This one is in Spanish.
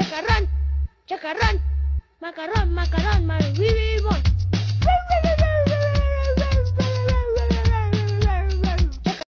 chacarrón, chacarrón, macarrón, macarrón, mal,